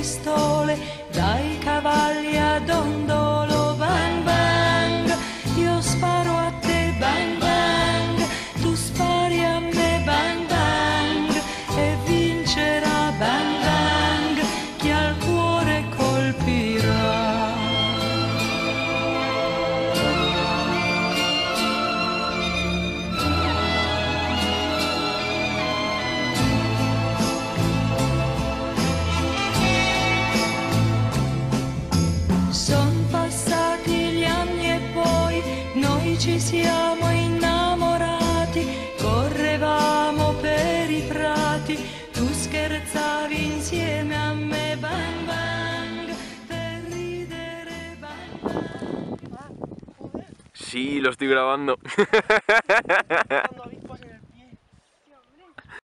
pistole dai cavalli ad ondo. Ci siamo innamorati, correvamo per i prati, tu scherzavi insieme a me, bang bang, per ridere bang bang. Sí, lo estoy grabando. Cuando